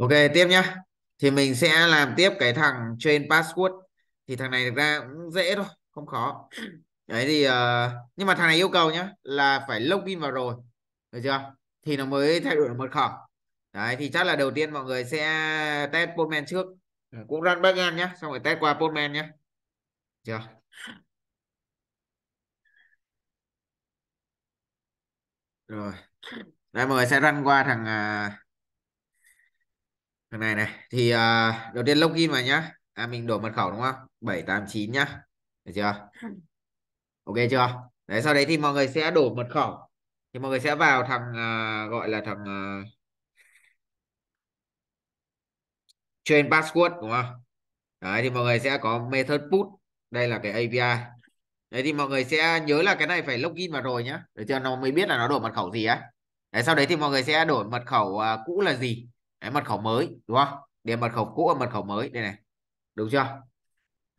Ok tiếp nhá. Thì mình sẽ làm tiếp cái thằng trên password. Thì thằng này thực ra cũng dễ thôi, không khó. Đấy thì uh, nhưng mà thằng này yêu cầu nhá là phải login vào rồi. Được chưa? Thì nó mới thay đổi được mật khẩu. Đấy thì chắc là đầu tiên mọi người sẽ test Postman trước. Cũng run backend nhá, xong rồi test qua Postman nhá. Chưa? Rồi. Đây mọi người sẽ run qua thằng uh, thằng này này thì uh, đầu tiên login vào nhá. À mình đổi mật khẩu đúng không? 789 nhá. Được chưa? Ok chưa? Đấy sau đấy thì mọi người sẽ đổi mật khẩu. Thì mọi người sẽ vào thằng uh, gọi là thằng uh, train password đúng không? Đấy thì mọi người sẽ có method put. Đây là cái API đấy thì mọi người sẽ nhớ là cái này phải login vào rồi nhá. Để cho nó mới biết là nó đổi mật khẩu gì á. Đấy sau đấy thì mọi người sẽ đổi mật khẩu uh, cũ là gì đấy, mật khẩu mới đúng không? Điền mật khẩu cũ và mật khẩu mới đây này. Đúng chưa?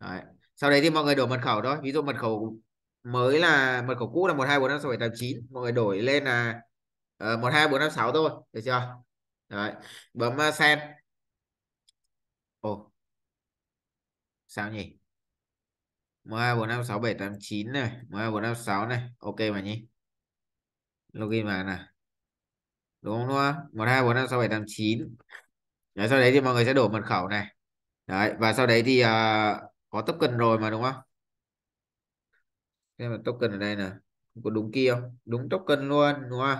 Đấy. sau đấy thì mọi người đổi mật khẩu thôi. Ví dụ mật khẩu mới là mật khẩu cũ là một hai bốn năm sáu bảy tám chín. Mọi người đổi lên là ờ, một hai bốn năm sáu thôi được chưa? Đấy. Bấm uh, send. Ồ. Sao nhỉ? một hai bốn năm sáu bảy tám chín này một hai bốn năm sáu này. Ok mà nhỉ? Login vào nào? Đúng không đúng không? Một hai bốn năm sáu bảy tám chín. Đấy sau đấy thì mọi người sẽ đổi mật khẩu này. Đấy và sau đấy thì uh, có token rồi mà đúng không? Xem là token ở đây nè có đúng kia không? Đúng token luôn đúng không?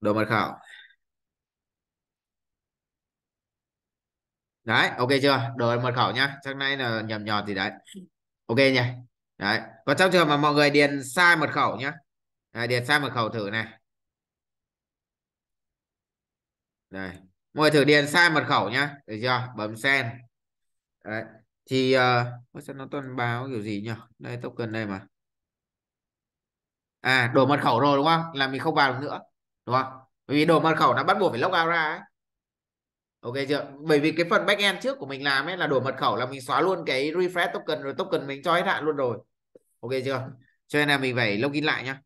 Đổi mật khẩu. Đấy ok chưa? Đổi mật khẩu nhá. Chắc nay là nhầm nhọt gì đấy. Ok nhỉ? Đấy. Còn trong trường mà mọi người điền sai mật khẩu nhá. Đấy, điền sai mật khẩu thử này. Đây. Mọi thử điền sai mật khẩu nhá. Được chưa? Bấm send. Đấy. Thì uh, sao nó toàn báo kiểu gì nhỉ đây token đây mà. À đổi mật khẩu rồi đúng không? Là mình không vào được nữa đúng không? Bởi vì đổi mật khẩu nó bắt buộc phải log out ra ấy. ok chưa? Bởi vì cái phần backend trước của mình làm ấy là đổi mật khẩu là mình xóa luôn cái refresh token rồi token mình cho hết hạn luôn rồi. Ok chưa? Cho nên là mình phải login lại nhá.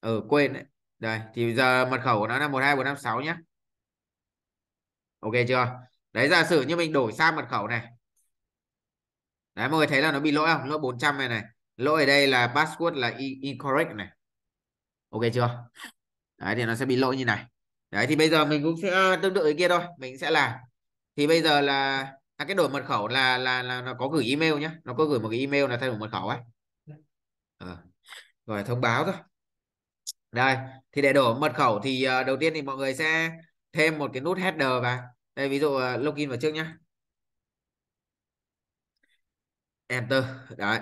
Ừ quên đấy. Đây thì giờ mật khẩu của nó là một hai bốn năm sáu nhá ok chưa? Đấy giả sử như mình đổi sang mật khẩu này. Đấy mọi người thấy là nó bị lỗi không? Lỗi 400 này này. Lỗi ở đây là password là incorrect này. Ok chưa? Đấy thì nó sẽ bị lỗi như này. Đấy thì bây giờ mình cũng sẽ à, tương tự cái kia thôi. Mình sẽ làm. Thì bây giờ là à, cái đổi mật khẩu là là là nó có gửi email nhá. Nó có gửi một cái email là thay đổi mật khẩu ấy à, ờ. rồi thông báo thôi. Đây thì để đổi mật khẩu thì uh, đầu tiên thì mọi người sẽ thêm một cái nút header vào đây ví dụ à, login vào trước nhá. Enter đấy.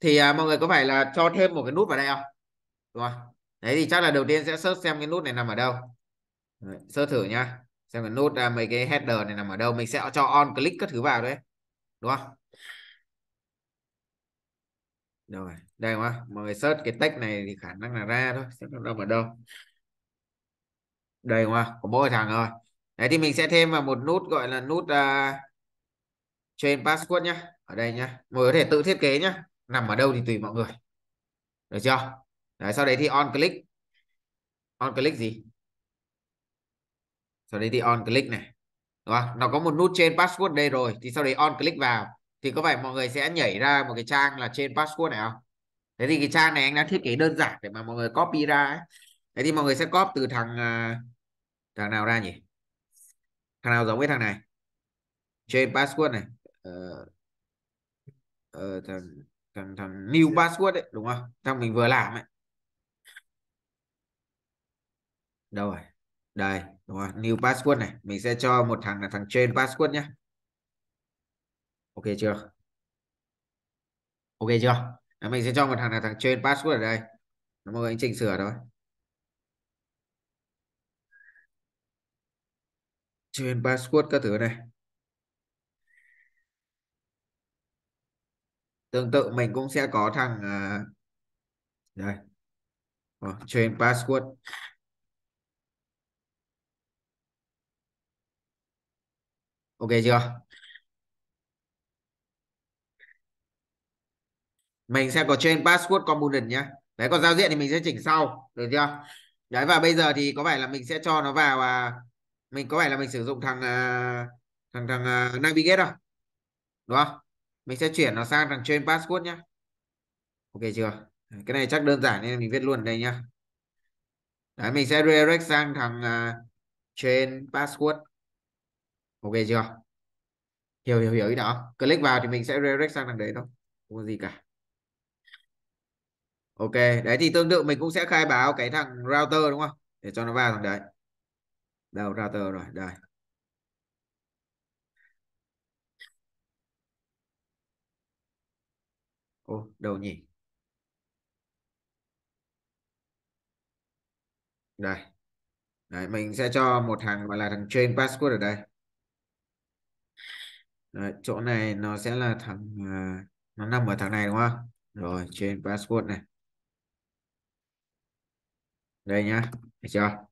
Thì à, mọi người có phải là cho thêm một cái nút vào đây không? Đúng không? Đấy thì chắc là đầu tiên sẽ search xem cái nút này nằm ở đâu. Đấy, search thử nhá. Xem cái nút à, mấy cái header này nằm ở đâu. Mình sẽ cho on click các thứ vào đấy. Đúng không? Rồi? Đây quá mọi người search cái text này thì khả năng là ra thôi. Xem nó nằm ở đâu. Đây quá có mỗi thằng rồi đấy thì mình sẽ thêm vào một nút gọi là nút à, uh, train password nhá. Ở đây nhá. Mọi người có thể tự thiết kế nhá. Nằm ở đâu thì tùy mọi người. Được chưa? Đấy sau đấy thì on click. On click gì? Sau đấy thì on click này. Đúng không? nó có một nút trên password đây rồi. Thì sau đấy on click vào. Thì có phải mọi người sẽ nhảy ra một cái trang là trên password này không? Thế thì cái trang này anh đã thiết kế đơn giản để mà mọi người copy ra ấy. thế thì mọi người sẽ copy từ thằng à, thằng nào ra nhỉ? Thằng nào giống với thằng này? Change password này. Uh, uh, thằng thằng thằng new password đấy đúng không? Thằng mình vừa làm ấy. Đâu rồi? Đây đúng không new password này. Mình sẽ cho một thằng là thằng change password nhé ok chưa? Ok chưa? Mình sẽ cho một thằng là thằng change password ở đây. Mọi người anh chỉnh sửa thôi change password các thứ này. Tương tự mình cũng sẽ có thằng uh, đây. Ờ, oh, change password. Ok chưa? Mình sẽ có change password component nhé đấy còn giao diện thì mình sẽ chỉnh sau được chưa? Đấy và bây giờ thì có phải là mình sẽ cho nó vào à, mình có phải là mình sử dụng thằng à, thằng thằng uh, navigate không? Đúng không? Mình sẽ chuyển nó sang thằng trên password nhá. Ok chưa? Cái này chắc đơn giản nên mình viết luôn đây nhá. Đấy mình sẽ redirect sang thằng uh, password. Ok chưa? Hiểu hiểu hiểu ý đó click vào thì mình sẽ redirect sang thằng đấy thôi. Không có gì cả. Ok đấy thì tương tự mình cũng sẽ khai báo cái thằng router đúng không? Để cho nó vào thằng đấy đâu tờ rồi đây ô đâu nhỉ? Đây. Đấy, mình sẽ cho một thằng gọi là thằng train password ở đây. Đấy, chỗ này nó sẽ là thằng uh, nó nằm ở thằng này đúng không? Rồi train password này. Đây nhá được chưa?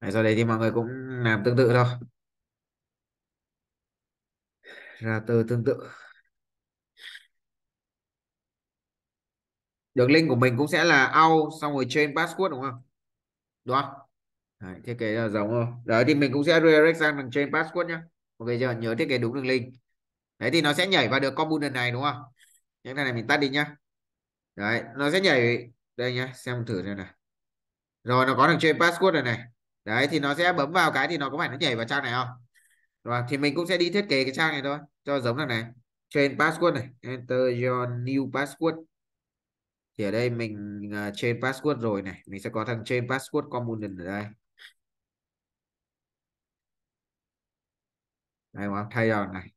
Đấy, sau đấy thì mọi người cũng làm tương tự thôi. Ra từ tương tự. Đường link của mình cũng sẽ là out xong rồi trên password đúng không? Đúng không? Đấy, thiết kế là giống không đấy thì mình cũng sẽ redirect sang đằng trên password nhá. Ok chưa? Nhớ thiết kế đúng đường link. Đấy thì nó sẽ nhảy vào được component này đúng không? Những cái này mình tắt đi nhá. Đấy nó sẽ nhảy. Đây nhá xem thử xem nào. Rồi nó có đằng trên password rồi này đấy thì nó sẽ bấm vào cái thì nó có phải nó nhảy vào trang này không? Rồi thì mình cũng sẽ đi thiết kế cái trang này thôi cho giống thằng này. Trên password này enter your new password. Thì ở đây mình ờ, uh, change password rồi này mình sẽ có thằng change password component ở đây. Đây đúng không? Thay vào này.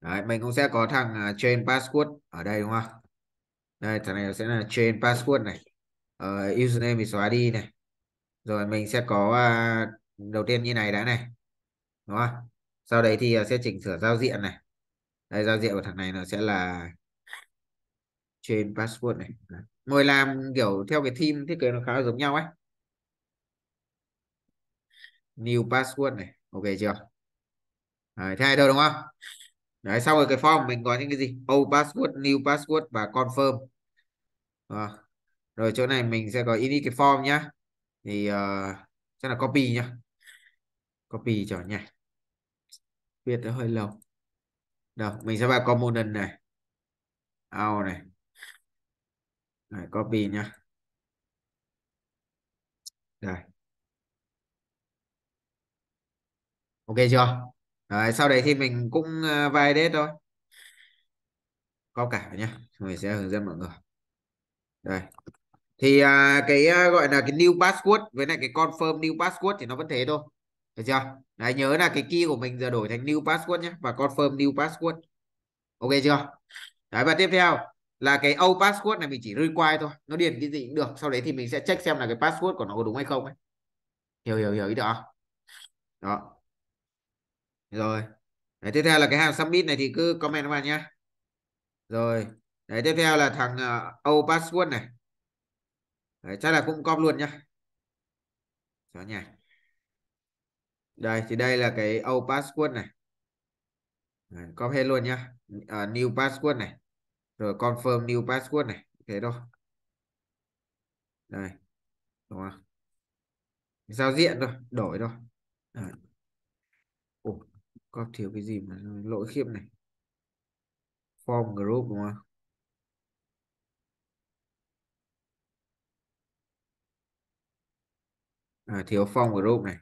Đấy, mình cũng sẽ có thằng ờ, uh, change password ở đây đúng không? Đây thằng này sẽ là change password này. Uh, username thì xóa đi này rồi mình sẽ có à, đầu tiên như này đã này đúng không? Sau đấy thì à, sẽ chỉnh sửa giao diện này. Đây giao diện của thằng này nó sẽ là trên password này. Ngồi làm kiểu theo cái theme thiết kế nó khá là giống nhau ấy. New password này ok chưa? Đấy, thế này thôi đúng không? Đấy sau rồi cái form mình có những cái gì? Old password new password và confirm. À, rồi chỗ này mình sẽ có init cái form nhá thì uh, chắc là copy nhá. Copy cho nhá. Viết nó hơi lâu. Đâu mình sẽ vào component này. Out này. Đấy, copy nhá. Rồi ok chưa? Đấy, sau đấy thì mình cũng uh, validate thôi. Có cả nhá. Mình sẽ hướng dẫn mọi người. Đây thì uh, cái uh, gọi là cái new password với lại cái confirm new password thì nó vẫn thế thôi. Được chưa? Đấy nhớ là cái key của mình giờ đổi thành new password nhé và confirm new password. Ok chưa? Đấy và tiếp theo là cái old password này mình chỉ require thôi. Nó điền cái gì cũng được. Sau đấy thì mình sẽ check xem là cái password của nó có đúng hay không ấy. Hiểu hiểu hiểu ý đó. Đó. Rồi. Đấy, tiếp theo là cái hàng submit này thì cứ comment vào nhá rồi. Đấy tiếp theo là thằng uh, old password này đấy, chắc là cũng copy luôn nhá. Xóa nha đây thì đây là cái old password này. Đấy, copy hết luôn nhá. Uh, new password này. Rồi confirm new password này. Thế thôi. Đây đúng không? Giao diện thôi đổi thôi. Ủa, có thiếu cái gì mà lỗi khiếp này? Form group đúng không? À, thiếu phong group này.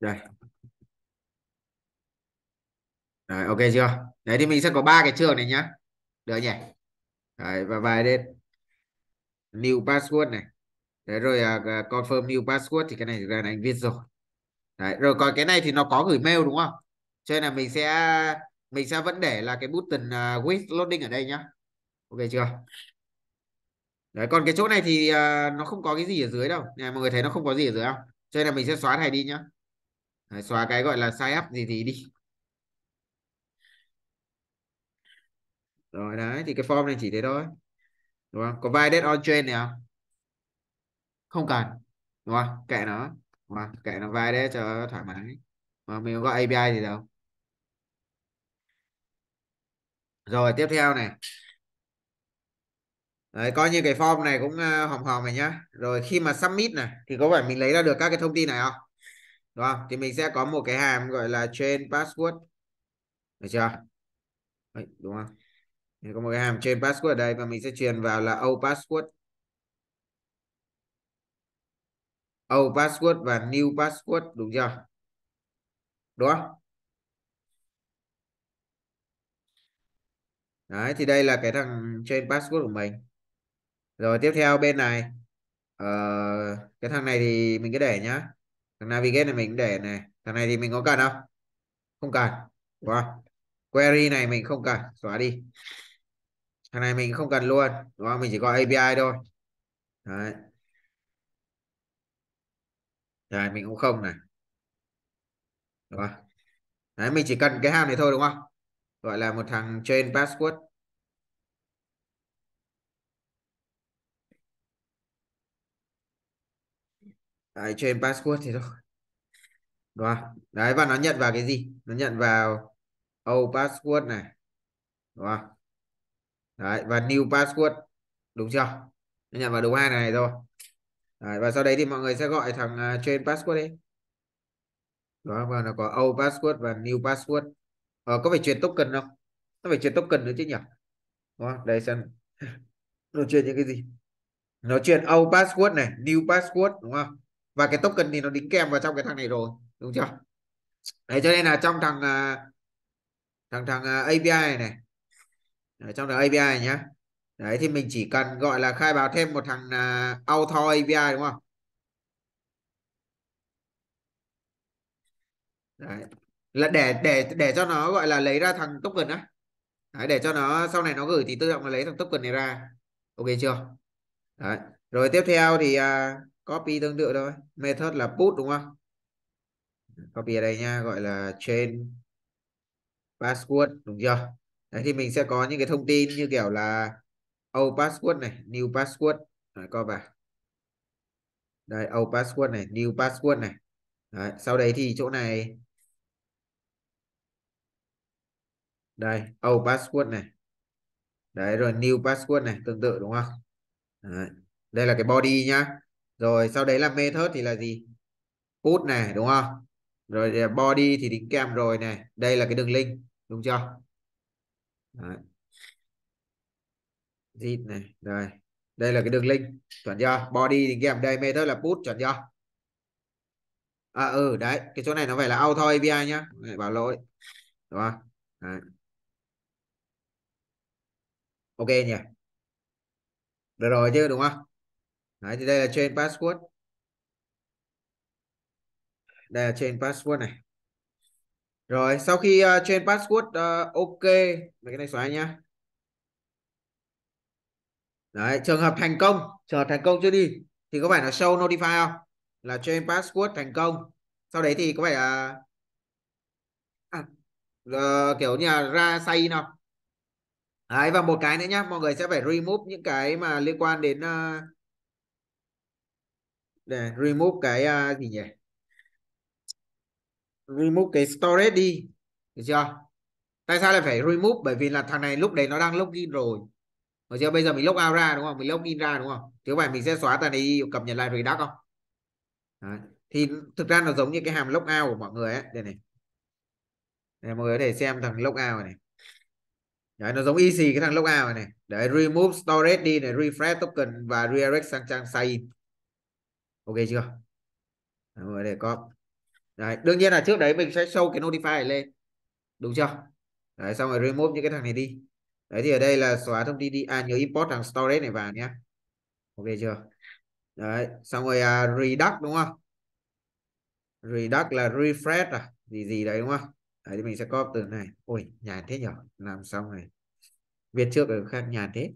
Đây. Đấy, ok chưa? Đấy thì mình sẽ có ba cái trường này nhá. Được nhỉ? Đấy, và vài đến. New password này. Đấy rồi uh, confirm new password thì cái này ra là anh viết rồi. Đấy rồi còn cái này thì nó có gửi mail đúng không? Cho nên là mình sẽ mình sẽ vẫn để là cái button uh, with loading ở đây nhá. Ok chưa? Đấy còn cái chỗ này thì uh, nó không có cái gì ở dưới đâu. Này mọi người thấy nó không có gì ở dưới không? Cho nên là mình sẽ xóa này đi nhá. Đấy, xóa cái gọi là sign up gì thì đi. Rồi đấy thì cái form này chỉ thế thôi đúng không? Có validate on chain này không? Không cần đúng không? Kệ nó đúng không? kệ nó validate cho thoải mái. Mà mình có gọi API gì đâu. Rồi tiếp theo này. Đấy, coi như cái form này cũng ờ, hòm hòm này nhá. Rồi khi mà submit này thì có phải mình lấy ra được các cái thông tin này không? Đúng không? Thì mình sẽ có một cái hàm gọi là chain password. Được chưa? Đấy, đúng không? Mình có một cái hàm chain password ở đây và mình sẽ truyền vào là old password. Old password và new password đúng chưa? Đúng không? Đấy thì đây là cái thằng chain password của mình rồi tiếp theo bên này. Uh, cái thằng này thì mình cứ để nhá. Thằng navigate này mình để này. Thằng này thì mình có cần không? Không cần đúng không? Query này mình không cần xóa đi. Thằng này mình không cần luôn đúng không? Mình chỉ có API thôi. Đấy. Đấy, mình cũng không này. Đúng không? Đấy mình chỉ cần cái hàm này thôi đúng không? Gọi là một thằng chain password. Đấy, train password thì thôi. Đúng không? Đấy và nó nhận vào cái gì? Nó nhận vào old password này. Đúng không? Đấy và new password. Đúng chưa? Nó nhận vào đúng hai này thôi đấy, và sau đấy thì mọi người sẽ gọi thằng uh, train password đi. Đó và nó có old password và new password. Ờ, có phải truyền token không? Nó phải truyền token nữa chứ nhỉ? Đúng không? Đây xem. Nó truyền những cái gì? Nó truyền old password này new password đúng không? Và cái token thì nó đính kèm vào trong cái thằng này rồi đúng chưa? Đấy cho nên là trong thằng à, thằng thằng à, API này, này. Đấy, trong thằng API này nhá. Đấy thì mình chỉ cần gọi là khai báo thêm một thằng uh, auto API đúng không? Đấy. Là để để để cho nó gọi là lấy ra thằng token á. Đấy, để cho nó sau này nó gửi thì tự động nó lấy thằng token này ra. Ok chưa? Đấy. Rồi tiếp theo thì uh, copy tương tự thôi. Method là put đúng không? Copy ở đây nha gọi là chain password đúng chưa? Đấy thì mình sẽ có những cái thông tin như kiểu là old password này new password. Đấy, coi vào. Đây old password này new password này. Đấy, sau đấy thì chỗ này. Đây old password này. Đấy rồi new password này tương tự đúng không? Đấy. đây là cái body nhá rồi sau đấy là method thì là gì? Put này đúng không? Rồi body thì đính kèm rồi này. Đây là cái đường link đúng chưa? Đấy. zip này rồi. Đây là cái đường link chuẩn chưa? Body đính kèm đây method là put chuẩn chưa? À ừ đấy cái chỗ này nó phải là auto API nhá này, bảo lỗi đúng không? Đấy. ok nhỉ? Được rồi chứ đúng không? Đấy thì đây là chain password. Đây là chain password này. Rồi sau khi ờ, uh, chain password uh, ok mấy cái này xóa nhá. Đấy trường hợp thành công trường hợp thành công chưa đi thì có phải là show notify không? Là chain password thành công. Sau đấy thì có phải là à, uh, kiểu như là ra say nào đấy và một cái nữa nhá mọi người sẽ phải remove những cái mà liên quan đến uh, để remove cái uh, gì nhỉ? Remove cái storage đi được chưa? Tại sao lại phải remove? Bởi vì là thằng này lúc đấy nó đang login rồi. Được chưa? Bây giờ mình log out ra đúng không? Mình login ra đúng không? Chứ phải mình sẽ xóa thằng này cập nhật lại Redux không? Đấy. thì thực ra nó giống như cái hàm log out của mọi người ấy. Đây này. Đây, mọi người có thể xem thằng log out này đấy nó giống easy cái thằng log out này để remove storage đi này refresh token và redirect sang trang sign ok chưa? Rồi để có đấy đương nhiên là trước đấy mình sẽ show cái notify này lên. Đúng chưa? Đấy xong rồi remove những cái thằng này đi. Đấy thì ở đây là xóa thông tin đi. À nhớ import thằng storage này vào nhé. Ok chưa? Đấy xong rồi à, uh, redux đúng không? Redux là refresh à? Gì gì đấy đúng không? Đấy thì mình sẽ copy từ này. Ôi nhàn thế nhở? Làm xong này. Viết trước ở khác nhàn thế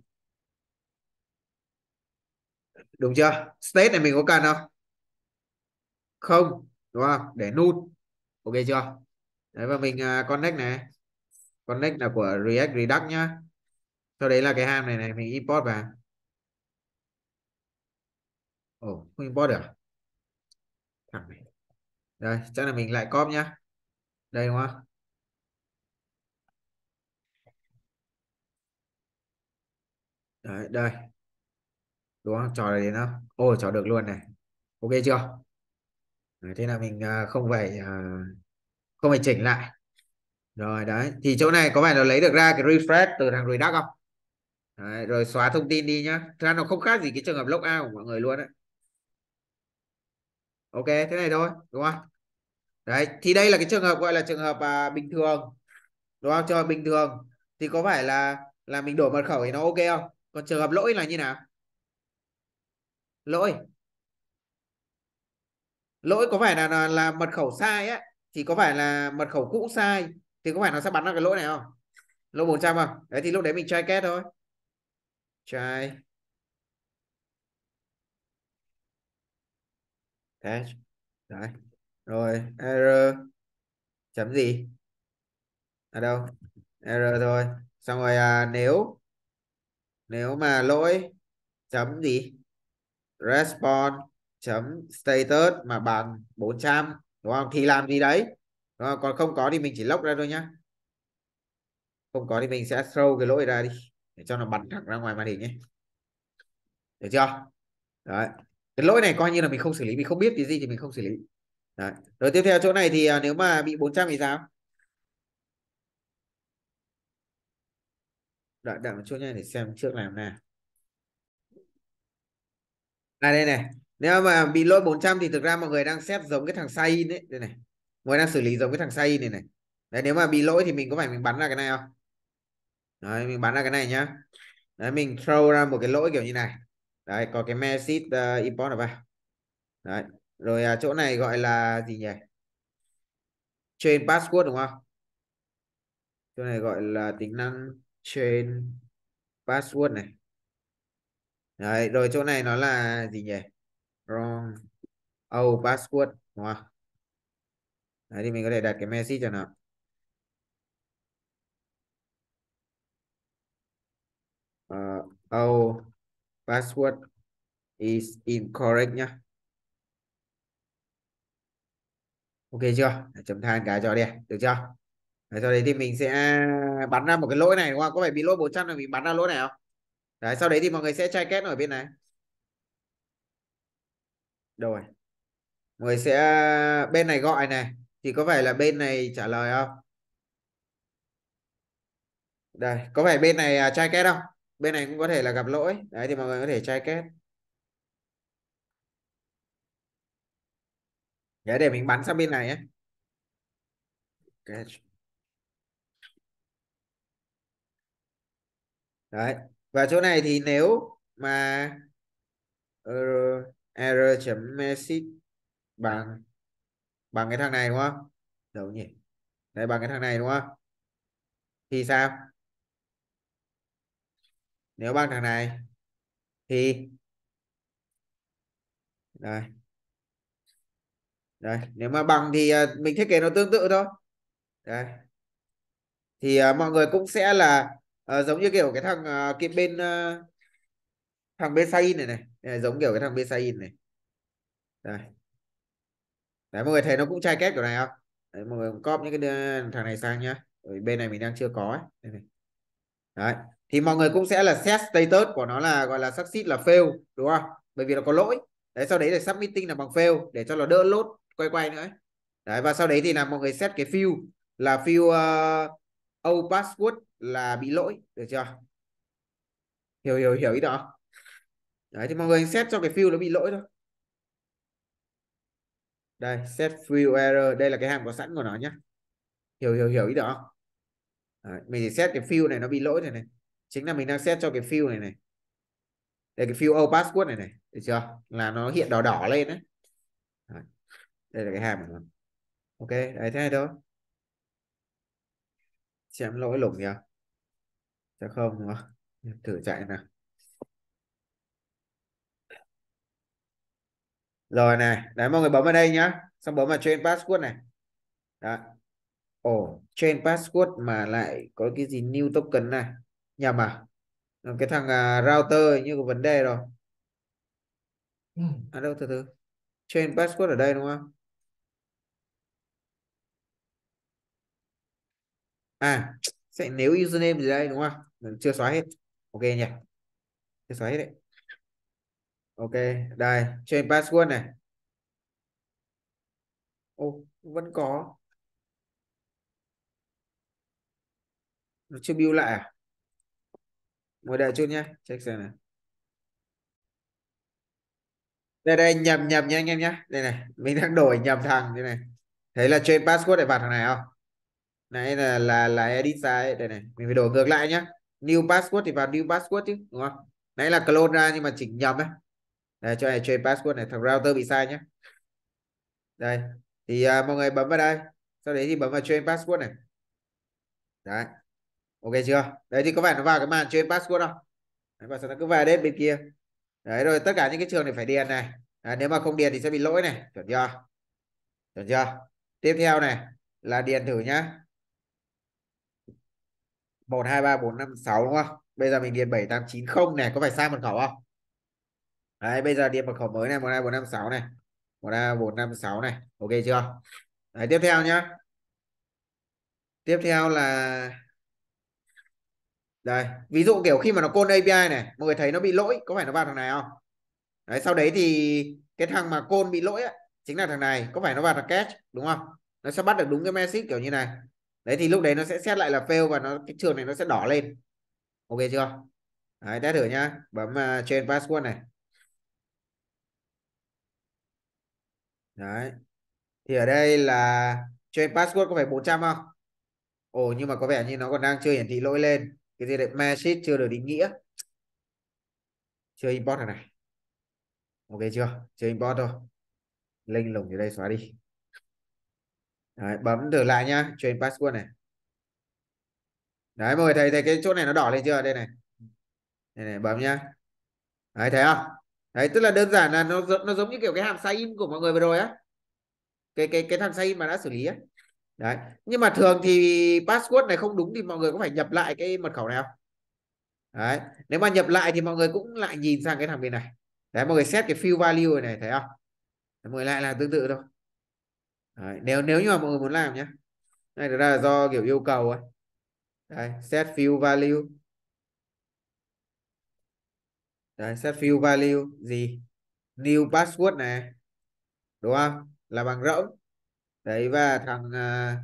đúng chưa? State này mình có cần không? Không đúng không? Để null ok chưa? Đấy và mình uh, connect này. Connect là của react redux nhá. Sau đấy là cái hàm này này mình import vào. Ồ không import được à? thằng này. Đây chắc là mình lại copy nhá. Đây đúng không? Đấy đây đúng không? Trò này nó không ôi trò được luôn này. Ok chưa? Đấy, thế là mình à, không phải à, không phải chỉnh lại. Rồi đấy. Thì chỗ này có phải là lấy được ra cái refresh từ thằng Redux không? Đấy, rồi xóa thông tin đi nhá. Thực ra nó không khác gì cái trường hợp logout của mọi người luôn đấy ok thế này thôi đúng không? Đấy thì đây là cái trường hợp gọi là trường hợp à, bình thường. Đúng không? Cho bình thường. Thì có phải là là mình đổi mật khẩu thì nó ok không? Còn trường hợp lỗi là như nào? Lỗi. Lỗi có phải là, là là mật khẩu sai á? Thì có phải là mật khẩu cũ sai? Thì có phải nó sẽ bắn ra cái lỗi này không? Lỗi 400 không? Đấy thì lúc đấy mình try kết thôi. Try. Test. Đấy. Rồi error. Chấm gì? Ở đâu? Error thôi. Xong rồi à, nếu nếu mà lỗi chấm gì? Response chấm status mà bằng 400 đúng không? Thì làm gì đấy? Đúng không? còn không có thì mình chỉ lốc ra thôi nhá. Không có thì mình sẽ throw cái lỗi ra đi, để cho nó bắn thẳng ra ngoài màn hình nhé. Được chưa? Đấy. Cái lỗi này coi như là mình không xử lý, mình không biết cái gì thì mình không xử lý. Đấy. rồi tiếp theo chỗ này thì à, nếu mà bị 400 thì sao? Đợi đợi một chút nha để xem trước làm nào à đây này. Nếu mà bị lỗi 400 thì thực ra mọi người đang xét giống cái thằng sign đấy đây này. Mọi người đang xử lý giống cái thằng sign này này. Đấy nếu mà bị lỗi thì mình có phải mình bắn ra cái này không? Đấy mình bắn ra cái này nhá. Đấy mình throw ra một cái lỗi kiểu như này. Đấy có cái message uh, ờ, import ở vào. Đấy rồi à, chỗ này gọi là gì nhỉ? Chain password đúng không? Chỗ này gọi là tính năng chain password này đấy rồi chỗ này nó là gì nhỉ? Wrong. Oh password đúng không? Đấy thì mình có thể đặt cái message cho nó. Uh, oh password is incorrect nhá. Ok chưa? Chấm than cái cho đi được chưa? Đấy, sau đấy thì mình sẽ bắn ra một cái lỗi này đúng không? Có phải bị lỗi 400 là mình bắn ra lỗi này không? Đấy, sau đấy thì mọi người sẽ try kết ở bên này. Rồi. Mọi người sẽ, bên này gọi này. Thì có phải là bên này trả lời không? Đây, có phải bên này à, try kết không? Bên này cũng có thể là gặp lỗi. Đấy, thì mọi người có thể try kết. Đấy, để mình bắn sang bên này nhé. Đấy và chỗ này thì nếu mà ờ, error chấm message bằng bằng cái thằng này, đúng không? Đâu nhỉ. Đây bằng cái thằng này, đúng không? Thì sao? Nếu bằng thằng này thì đây đây nếu mà bằng thì ờ, mình thiết kế nó tương tự thôi. Đây. Thì ờ, mọi người cũng sẽ là à, giống như kiểu cái thằng uh, cái bên ờ, thằng bên sign này, này. Này giống kiểu cái thằng bên sign này. Đây. Đấy mọi người thấy nó cũng trai kép kiểu này không? Đấy, mọi người copy những cái thằng này sang nhá. Ở bên này mình đang chưa có ấy. Đây này. đấy. Thì mọi người cũng sẽ là set status của nó là gọi là succeed là fail đúng không? Bởi vì nó có lỗi. Đấy sau đấy là submitting là bằng fail để cho nó đỡ lốt quay quay nữa ấy. đấy và sau đấy thì là mọi người set cái fill là fill uh, old password là bị lỗi được chưa? Hiểu hiểu hiểu ý đó. Đấy thì mọi người set cho cái field nó bị lỗi thôi. Đây set field error đây là cái hàm có sẵn của nó nhé hiểu hiểu hiểu ý đó. Đấy, mình chỉ set cái field này nó bị lỗi này này. Chính là mình đang set cho cái field này này. Đây cái field old password này này được chưa? Là nó hiện đỏ đỏ lên đấy, đấy. đây là cái hàm của nó. Ok đấy thế này thôi xem lỗi lủng nhỉ? Chắc không đúng không? Thử chạy nào. Rồi này đấy mọi người bấm vào đây nhá. Xong bấm vào change password này. Đó. Ồ change password mà lại có cái gì new token này. Nhầm à? Cái thằng uh, router như có vấn đề rồi. Ở đâu từ từ. Change password ở đây đúng không à sẽ nếu username gì đây, đúng không? Chưa xóa hết. Ok nhỉ. Chưa xóa hết đấy. Ok, đây, change password này. Ô, vẫn có. Nó chưa build lại à? Ngồi đợi chút nhé check xem này đây đây, nhầm nhầm nha anh em nhé đây này, mình đang đổi nhầm thằng thế này. Thấy là change password để vào thằng này không? Này là là là edit sai đây này mình phải đổi ngược lại nhá. New password thì vào new password chứ đúng không? Nãy là clone ra nhưng mà chỉnh nhầm ấy. Đây cho này change password này thằng router bị sai nhá. đây thì à, mọi người bấm vào đây. Sau đấy thì bấm vào change password này. Đấy. Ok chưa? Đấy thì có phải nó vào cái màn change password không? Đấy, và sau nó cứ vào đến bên kia. Đấy rồi tất cả những cái trường này phải điền này. À, nếu mà không điền thì sẽ bị lỗi này. Chuẩn chưa? Chuẩn chưa? Tiếp theo này là điền thử nhá một hai ba bốn năm sáu đúng không? Bây giờ mình điền bảy tám chín không này có phải sai mật khẩu không? Đấy bây giờ điền mật khẩu mới này một hai bốn năm sáu này. Một hai bốn năm sáu này. Ok chưa? Đấy tiếp theo nhá. Tiếp theo là đây ví dụ kiểu khi mà nó côn API này mọi người thấy nó bị lỗi có phải nó vào thằng này không? Đấy sau đấy thì cái thằng mà côn bị lỗi ấy, chính là thằng này có phải nó vào thằng catch đúng không? Nó sẽ bắt được đúng cái message kiểu như này đấy thì lúc đấy nó sẽ xét lại là fail và nó cái trường này nó sẽ đỏ lên. Ok chưa? Đấy test thử nhá. Bấm uh, change password này. Đấy. Thì ở đây là change password có phải 400 không? Ồ nhưng mà có vẻ như nó còn đang chưa hiển thị lỗi lên. Cái gì đấy? Message chưa được định nghĩa. Chưa import này này. Ok chưa? Chưa import thôi. Link lùng ở đây xóa đi đấy, bấm thử lại nhá change password này. Đấy mọi người thấy thấy cái chỗ này nó đỏ lên chưa? Đây này. Đây này bấm nhá. Đấy thấy không? Đấy tức là đơn giản là nó nó giống như kiểu cái hàm sign in của mọi người vừa rồi á. Cái cái cái thằng sign in mà đã xử lý á. Đấy nhưng mà thường thì password này không đúng thì mọi người có phải nhập lại cái mật khẩu này không? Đấy nếu mà nhập lại thì mọi người cũng lại nhìn sang cái thằng bên này. Đấy mọi người set cái fill value này, này thấy không? Đấy, mọi người lại làm tương tự thôi đấy, nếu nếu như mà mọi người muốn làm nhé này thực ra là do kiểu yêu cầu ấy. Đây set field value. Đấy set field value gì? New password này đúng không? Là bằng rỗng. Đấy và thằng uh,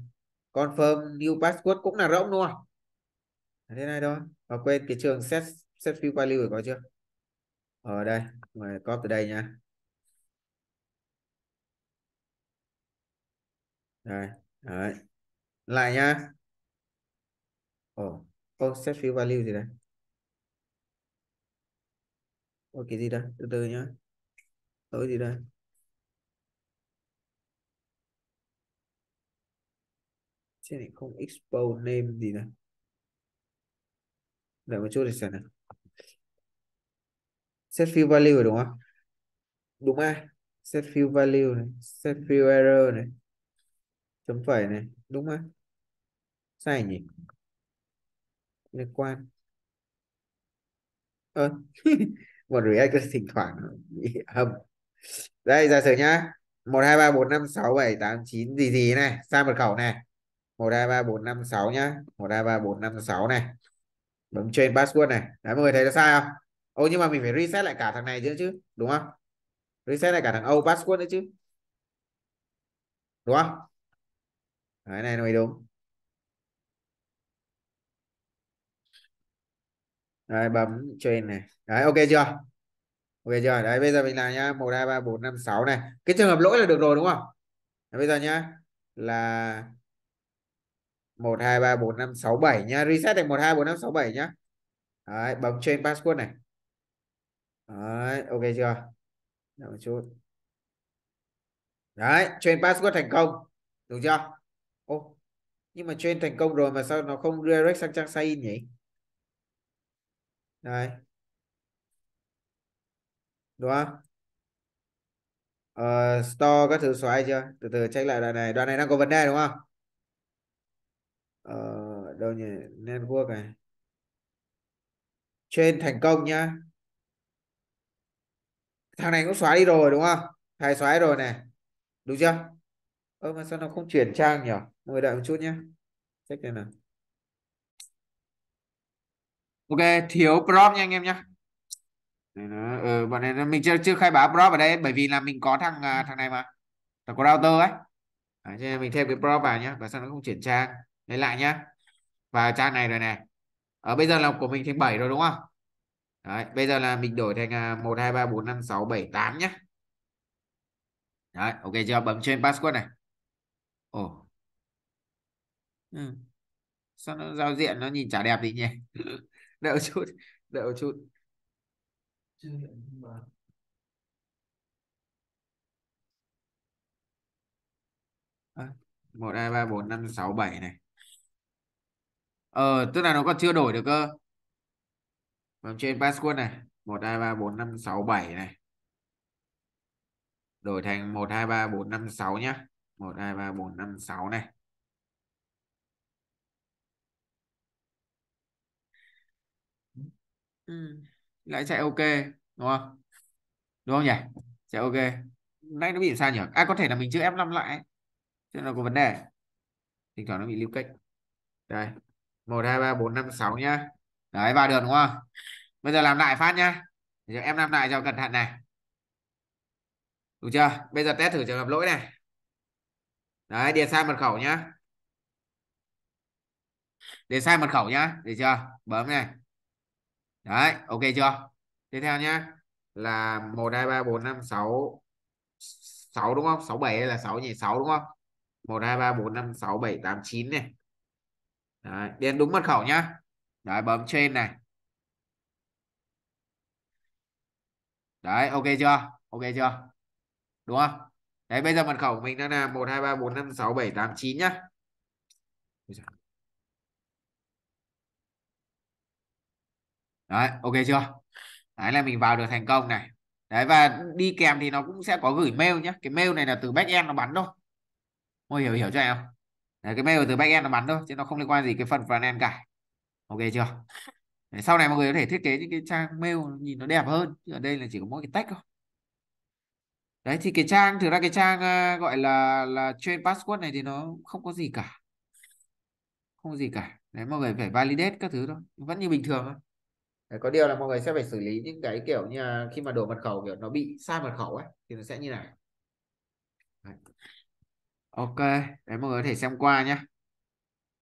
confirm new password cũng là rỗng không? Thế này thôi. Và quên cái trường set set field value rồi có chưa? Ở đây mời copy từ đây nha đây đấy lại nhá ồ oh, set field value gì đây? Ồ, cái gì đây? Từ từ nhá. Lỗi gì đây? Trên này không expose name gì này đợi một chút để xem nào. Set field value rồi đúng không? Đúng không set field value này set field error này chấm phẩy này đúng không? Sai nhỉ? Liên quan. Ơ à, một react thỉnh thoảng bị hầm đây giả sử nhá. Một hai ba bốn năm sáu bảy tám chín gì gì này. Sai mật khẩu này. Một hai ba bốn năm sáu nhá. Một hai ba bốn năm sáu này. Bấm trên password này. Đấy mọi người thấy nó sai không? Ô nhưng mà mình phải reset lại cả thằng này chứ chứ đúng không? Reset lại cả thằng old password nữa chứ. Đúng không? Đấy này mới đúng đấy bấm trên này. Đấy ok chưa? Ok chưa? Đấy bây giờ mình làm nhá. Một hai ba bốn năm sáu này. Cái trường hợp lỗi là được rồi đúng không? Đấy, bây giờ nhá. Là một hai ba bốn năm sáu bảy nhá. Reset thành một hai bốn năm sáu bảy nhá. Đấy bấm trên password này. Đấy ok chưa? Đợi một chút. Đấy trên password thành công. Đúng chưa? Nhưng mà train thành công rồi mà sao nó không redirect sang trang sign in nhỉ? Đây đúng không? Uh, store các thứ xóa chưa? Từ từ check lại đoạn này. Đoạn này đang có vấn đề đúng không? Uh, đâu nhỉ? Network này. Trên thành công nhá. Thằng này cũng xóa đi rồi đúng không? Thầy xóa rồi này. Đúng chưa? Ơ mà sao nó không chuyển trang nhỉ? Ngồi đợi một chút nhé. Check đây nào. Ok thiếu prompt nha anh em nhé. Ừ, bọn này mình chưa chưa khai báo prop ở đây bởi vì là mình có thằng à, thằng này mà. Thằng có router ấy. Đấy, cho nên mình thêm cái prop vào nhá và sao nó không chuyển trang. Lấy lại nhá và trang này rồi này. Ở bây giờ là của mình thành 7 rồi đúng không? Đấy, bây giờ là mình đổi thành 1 2 3 4 5 6 7 8 nhé. Đấy, ok chưa? Bấm trên password này ồ. Ừ. sao nó giao diện nó nhìn chả đẹp gì nhỉ? Đợi chút đợi chút. Một hai ba bốn năm sáu bảy này. Ờ tức là nó còn chưa đổi được cơ. Bấm trên password này. Một hai ba bốn năm sáu bảy này. Đổi thành một hai ba bốn năm sáu nhá một hai ba bốn năm sáu này. Ừ. lại chạy ok đúng không? Đúng không nhỉ? Chạy ok. Nãy nó bị sao nhỉ? À có thể là mình chưa F5 lại cho nó có vấn đề. Thỉnh thoảng nó bị lưu cách đây. Một hai ba bốn năm sáu nhá. Đấy vào được đúng không? Bây giờ làm lại phát nhá. Em làm lại cho cẩn thận này. Đủ chưa? Bây giờ test thử trường hợp lỗi này đấy điền sai mật khẩu nhá. Điền sai mật khẩu nhá được chưa? Bấm này. Đấy ok chưa? Tiếp theo nhá là một hai ba bốn năm sáu sáu đúng không? Sáu bảy hay là sáu nhỉ? Sáu đúng không? Một hai ba bốn năm sáu bảy tám chín này. Đấy, điền đúng mật khẩu nhá. Đấy bấm trên này. Đấy ok chưa? Ok chưa? Đúng không? Đấy bây giờ mật khẩu của mình đang là một hai ba bốn năm sáu bảy tám chín nhá. Đấy ok chưa? Đấy là mình vào được thành công này. Đấy và đi kèm thì nó cũng sẽ có gửi mail nhé cái mail này là từ backend nó bắn thôi. Mọi hiểu hiểu cho em không? Đấy, cái mail từ backend nó bắn thôi chứ nó không liên quan gì cái phần frontend cả. Ok chưa? Đấy, sau này mọi người có thể thiết kế những cái trang mail nhìn nó đẹp hơn. Chứ ở đây là chỉ có mỗi cái text thôi đấy thì cái trang thực ra cái trang uh, gọi là là train password này thì nó không có gì cả. Không có gì cả. Đấy mọi người phải validate các thứ thôi. Vẫn như bình thường thôi. Đấy, có điều là mọi người sẽ phải xử lý những cái kiểu như khi mà đổi mật khẩu kiểu nó bị sai mật khẩu ấy thì nó sẽ như này đấy. ok. Đấy mọi người có thể xem qua nhé